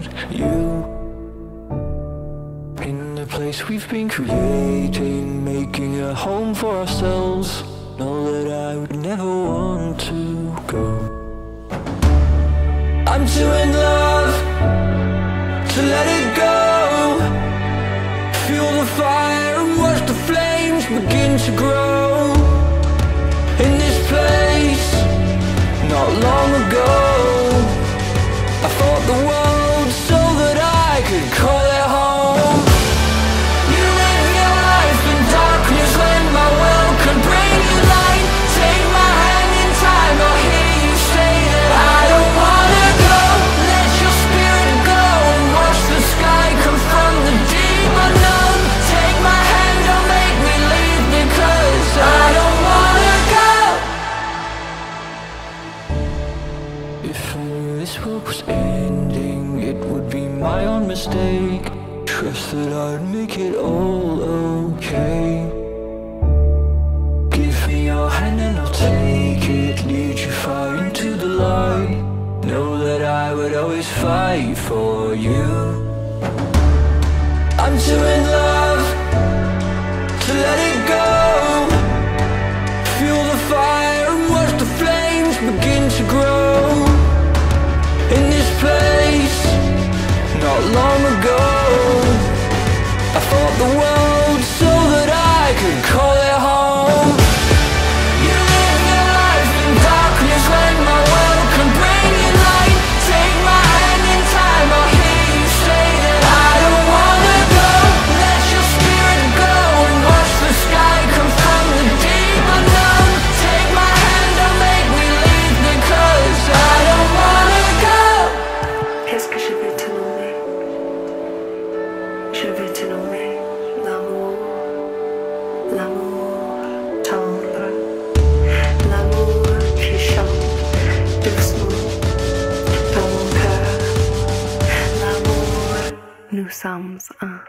find you in the place we've been creating, making a home for ourselves. Know that I would never want to go. I'm too in love to let it go. Feel the fire and watch the flames begin to grow. In this place, not long ago, was ending, it would be my own mistake. Trust that I'd make it all okay. Give me your hand and I'll take it. Lead you far into the light. Know that I would always fight for you. I'm too in dans mon cœur,